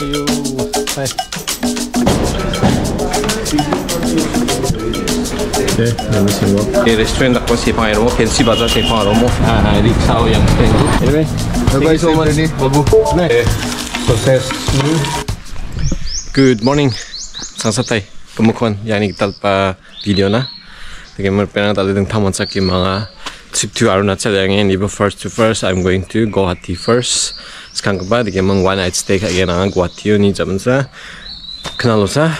Ayo, hai. Ini. Di restoran tak pasti pangai romo. Ah, yang. Ini. Ini, babu. Nih, proses. Good morning. Video na. Dengan merpena tadi tentang taman mga to Arunachal yang ini first to first. I'm going to Guwahati first. Sekarang ba dige mang one night stay kaya na Guwahati. Ni zaman sa kenal sa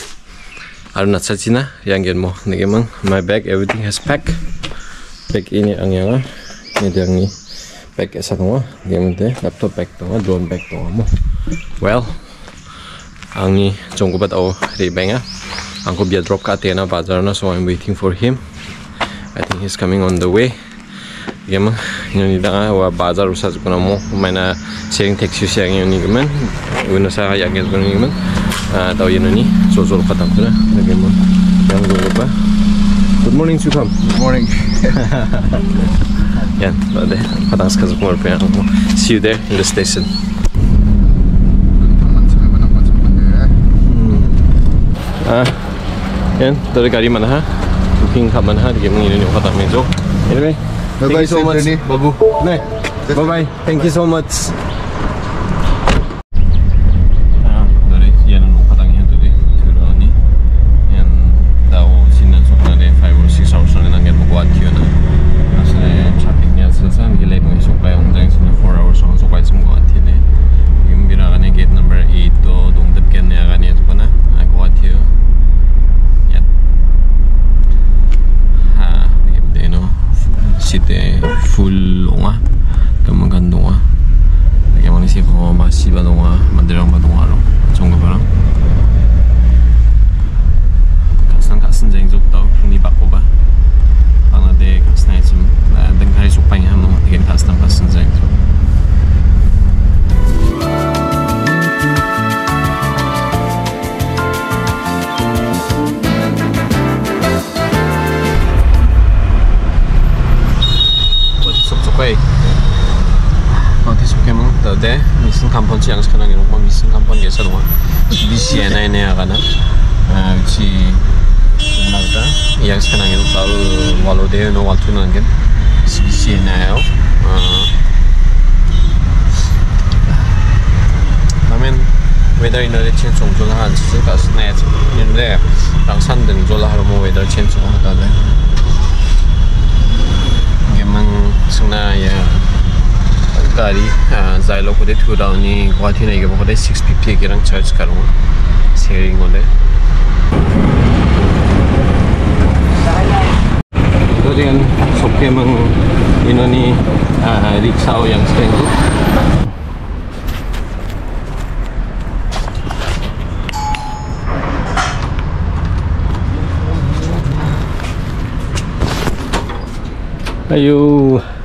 Arunachal China. Yang gen mo. Dige mang my bag. Everything has packed. Bag ini ang yang ini dia ni. Bag esa tong game de laptop bag tong drone bag tong mo. Well ang ni jong bat au ri benga ang ko bia drop ka te na bazar na so i'm waiting for him i think he's coming on the way game ni ni da wa bazar usa ko na mo mana sharing taxi sharing ni gemen una sa ya gen ko ni gemen tau yin ni so so ka tam na game yang go ba good morning Sukam Good morning. Yan, bade. Patang sekazuk mo rin ako. See you there in the station. Ah, yan. Dari gari mana ha? Booking ka mana ha? Di kayo mga yung katang medyo. Anyway, thank Bye-bye, you so safe much, journey. Babu. Ne, 几分钟啊。kampon si ang kanang irong mamising kampon kay sa di siena ini ya kana si nalta yang sekarang irong tal walau dia no kan. Di siena ya. Eh gari zai lo ko de thu dau ni Guwahati na ge ko de 650 ge rang charge karung sharing ko de Ito din sopke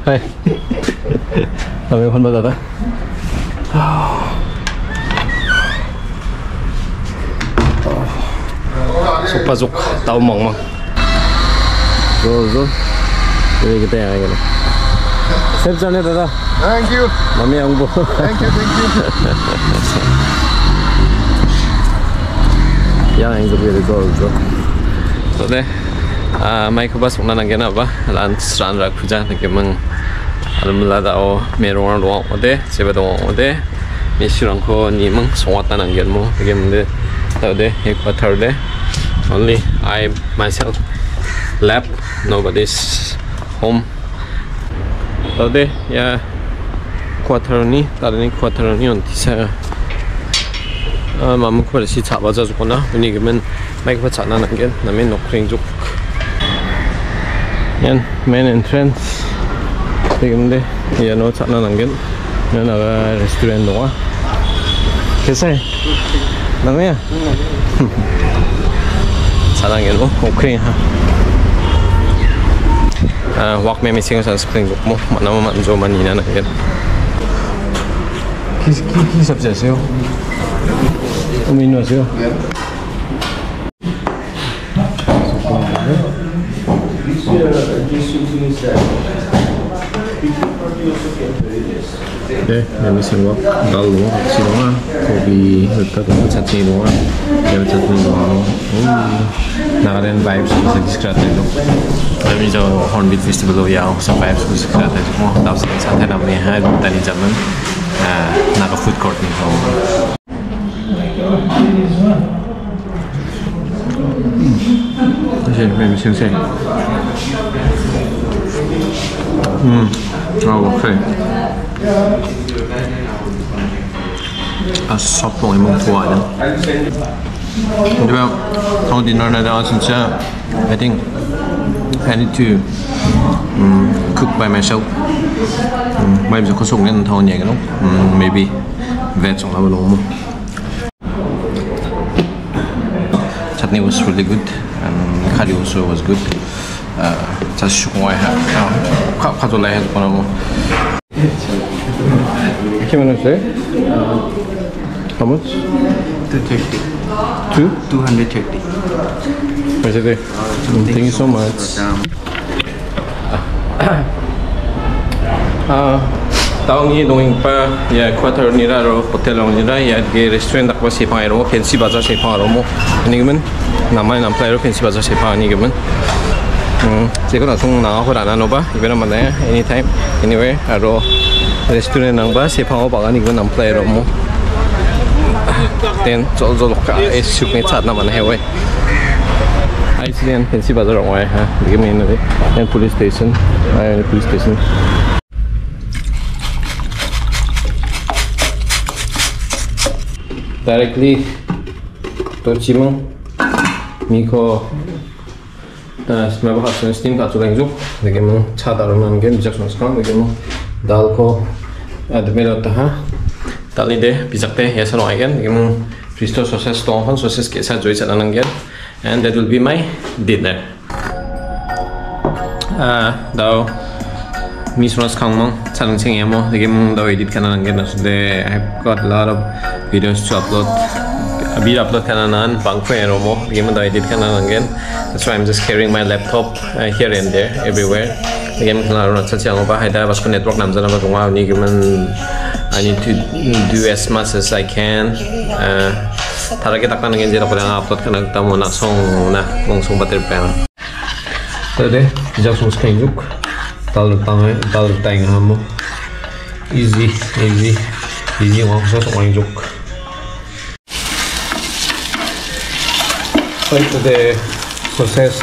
Làm em phân bao giờ ta? Sốc bà dục, tao mỏng mỏng Rồi rồi Đây cái tè này cái này. Xếp cho nè tata Thank you. Mà mẹ ông bố. Thank you, thank you. Dạ anh giúp về được rồi rồi Tốt đấy. Ah, mai ko bas una nang gena ba lan stran ra khuja ne ke mang almula da o me ro ro o de sebe do o de me shirang ko ni mang songwa ta nang gen mo ke mun de ta de he quarter de only i myself left nobody's home ta de ya quarter ni ta ni quarter ni on tisa 아, 마음 코레시 잡아줘 주거나 분위기면 마이크 받잖아 난게 남의 녹크링 juk Yan, main entrance. Tignan din. Yan o, tsaka na nanggin. Yan na restaurant doon ka. Kasi, dami ya. Tsaka nanggin mo, okay ha. Uh, walk me missing sa spring book mo. Manama man zo manina nanggin. Kis, kis, kis, kis, kis, kis, kis, kis, kis, kis, this using that people also can do this. Okay, they're missing what? Got a lot of cinema. Kobe, got a lot of cinema. They're just cinema. Festival ya, so vibes bisa disekrat itu. Oh, mau tahu namanya hari zaman. Naga food court nih kamu. Mm. Oh, okay. 아, 섭봉이 먹 좋아하는. 근데 어 디너나 나 진짜 I think I need to um, cook by myself. Um, maybe có sung nên thao nhẹ cái lúc um, maybe veg trong lavo lomo. Chutney was really good and curry also was good. Uh, just shook my hand. 카 카졸라 해서 보내고. 키만했어요? How much? 230. Two? 230. Where's it there? Thank you so much. Ah, taong ni dong pa ya quarter ni ra ro hotel ni ra ya ge restaurant dak pa se pa ro fancy bazaar se pa ro mo ni gemen namai nam play ro fancy bazaar se pa ni gemen 음, 지금 나중 나가고 안 하노 봐. 이번에 만나요. anytime, anywhere. 아로 레스토랑 낭바 세파오 바가니 이거 남 플레이로 뭐. then 저저 lokal es sukne chat na man hewe. Iceland fancy bazaar ong ha. Dige me ne. Then police station. Ay police station. Directly to Chimong Miko मैं बहुत सुन स्टीम का चुलेंगे जो देखिए मैं छा दारू में उनके बिजक सुन सकता देखिए मैं दाल को अदमेर होता है दाल नहीं दे बिजकते ये सब आएगा देखिए मैं फ्रिस्टो सॉसेस तो हन सॉसेस के साथ जोई चला नंगे and that will be my dinner ah दाव Miss Ross Kangmong, Chanang Cheng Yamo, the game the edit kanan again. So they I've got a lot of videos to upload. A bit upload kanan bang ko mo, the game the edit kanan again. That's why I'm just carrying my laptop uh, here and there, everywhere. Game kanan ron sa channel ba haida bas ko network nam jana ba tungwa ni game I need to do as much as I can. Uh, tara kita kan ngin jera pala upload kana tamo na song na mong song bater pa. Tade, jak song skan yuk. Dal tang dal tang hamo. Easy, easy, easy wang sa song into the 소세지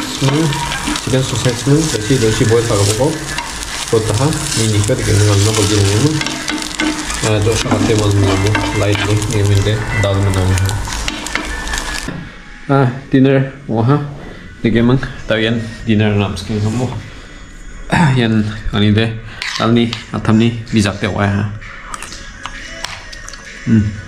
지금 소세지는 역시 역시 보였다가 보고 보다가 미니까 이렇게 넣는 거 보기에는 아주 샤한테 먼저 너무 라이트리 네임인데 다음에 너무 아 디너 와하 되게 막 다연 디너 남스킨 너무 연 아닌데 알니 아탐니 미작대 와야 음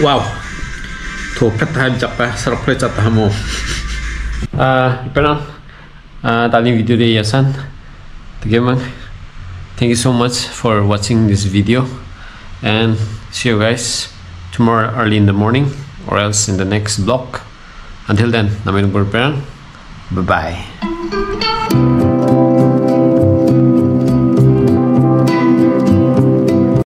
wow. To pet ha bijak pa surprise at ha mo ah ipanang uh, daling video deh ya san Teman, thank you so much for watching this video. And see you guys tomorrow early in the morning or else in the next vlog until then namin bye bye